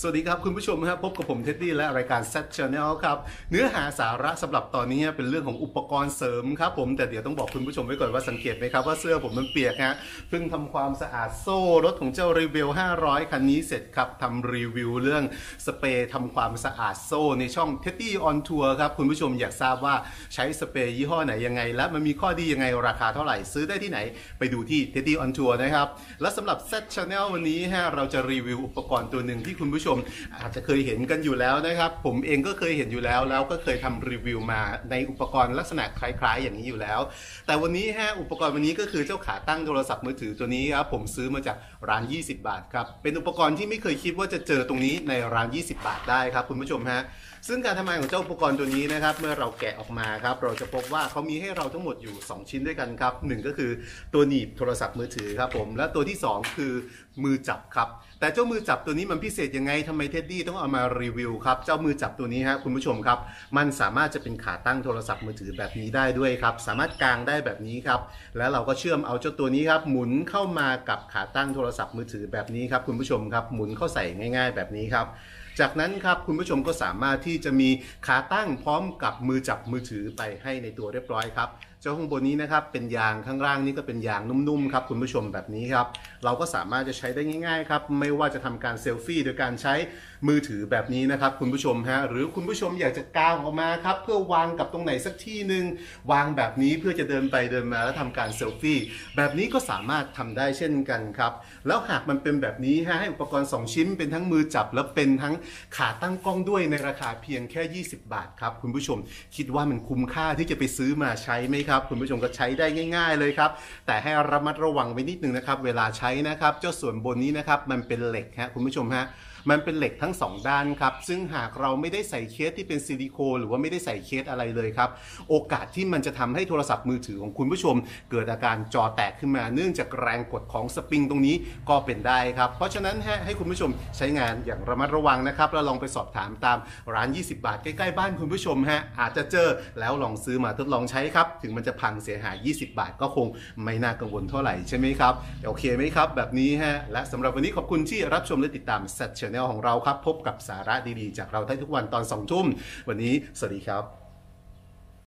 สวัสดีครับคุณผู้ชมครับพบกับผมเท็ดดี้และรายการ Set Channel ครับ เนื้อหาสาระสำหรับตอนนี้เป็นเรื่องของอุปกรณ์เสริมครับผมแต่เดี๋ยวต้องบอกคุณผู้ชมไว้ก่อนว่าสังเกตไหมครับว่าเสื้อผมมันเปียกฮะเพิ่งทำความสะอาดโซ่รถของเจ้ารีวิว500 คันนี้เสร็จครับทำรีวิวเรื่องสเปรย์ทำความสะอาดโซ่ในช่อง Teddy on Tour ครับคุณผู้ชมอยากทราบว่าใช้สเปรย์ยี่ห้อไหนยังไง และมันมีข้อดียังไงราคาเท่าไหร่ซื้อได้ที่ไหน ไปดูที่ Teddy on Tour นะครับและสำหรับ Set Channel วันนี้ฮะเราจะรีวิวอุปกรณ์ตัวหนึ่งที่คุณผู้ชมอาจจะเคยเห็นกันอยู่แล้วนะครับ ผมเองก็เคยเห็นอยู่แล้ว แล้วก็เคยทำรีวิวมาในอุปกรณ์ลักษณะคล้าย ๆ อย่างนี้อยู่แล้ว แต่วันนี้ฮะอุปกรณ์วันนี้ก็คือเจ้าขาตั้งโทรศัพท์มือถือตัวนี้ครับผมซื้อมาจากร้าน 20 บาทครับเป็นอุปกรณ์ที่ไม่เคยคิดว่าจะเจอตรงนี้ในร้าน 20 บาทได้ครับคุณผู้ชมฮะซึ่งการทำงานของเจ้าอุปกรณ์ตัวนี้นะครับ เมื่อเราแกะออกมาครับ เราจะพบว่าเขามีให้เราทั้งหมดอยู่ 2 ชิ้นด้วยกันครับหนึ่งก็คือตัวหนีบโทรศัพท์มือถือครับผมและตัวที่ 2 คือมือจับครับ แต่เจ้ามือจับตัวนี้มันพิเศษยังไงทำไมเท็ดดี้ต้องเอามารีวิวครับ เจ้ามือจับตัวนี้ฮะคุณผู้ชมครับ มันสามารถจะเป็นขาตั้งโทรศัพท์มือถือแบบนี้ได้ด้วยครับ สามารถกางได้แบบนี้ครับ แล้วเราก็เชื่อมเอาเจ้าตัวนี้ครับ หมุนเข้ามากับขาตั้งโทรศัพท์มือถือแบบนี้ครับคุณผู้ชมครับ หมุนเข้าใส่ง่าย ๆ แบบนี้ครับจากนั้นครับคุณผู้ชมก็สามารถที่จะมีขาตั้งพร้อมกับมือจับมือถือไปให้ในตัวเรียบร้อยครับ เจ้าข้างบนนี้นะครับเป็นยางข้างล่างนี่ก็เป็นยางนุ่มๆครับคุณผู้ชมแบบนี้ครับ เราก็สามารถจะใช้ได้ง่ายๆครับไม่ว่าจะทำการเซลฟี่โดยการใช้มือถือแบบนี้นะครับคุณผู้ชมฮะหรือคุณผู้ชมอยากจะกางออกมาครับเพื่อวางกับตรงไหนสักที่หนึ่งวางแบบนี้เพื่อจะเดินไปเดินมาแล้วทำการเซลฟี่แบบนี้ก็สามารถทำได้เช่นกันครับแล้วหากมันเป็นแบบนี้ฮะให้อุปกรณ์ 2 ชิ้นเป็นทั้งมือจับและเป็นทั้งขาตั้งกล้องด้วยในราคาเพียงแค่ 20 บาทครับคุณผู้ชม คิดว่ามันคุ้มค่าที่จะไปซื้อมาใช้ไหมครับคุณผู้ชมก็ใช้ได้ง่าย ๆเลยครับแต่ให้ระมัดระวังไว้นิดนึงนะครับเวลาใช้นะครับเจ้าส่วนบนนี้นะครับมันเป็นเหล็กฮะคุณผู้ชมฮะ มันเป็นเหล็กทั้ง 2 ด้านครับ ซึ่งหากเราไม่ได้ใส่เคสที่เป็นซิลิโคนหรือว่าไม่ได้ใส่เคสอะไรเลยครับ โอกาสที่มันจะทำให้โทรศัพท์มือถือของคุณผู้ชม เกิดอาการจอแตกขึ้นมาเนื่องจากแรงกดของสปริงตรงนี้ก็เป็นได้ครับ เพราะฉะนั้นฮะให้คุณผู้ชมใช้งานอย่างระมัดระวังนะครับแล้วลองไปสอบถามตามร้าน 20 บาทใกล้ๆบ้านคุณผู้ชมฮะอาจจะเจอแล้วลองซื้อมาทดลองใช้ครับ ถึงมันจะพังเสียหาย 20 บาทก็คงไม่น่ากังวลเท่าไหร่ใช่ไหมครับ โอเคไหมครับ แบบนี้ฮะและสำหรับวันนี้ขอบคุณที่รับชมและติดตามแนลของเราครับ พบกับสาระดีๆ จากเราได้ทุกวันตอน2ทุ่มวันนี้สวัสดีครับ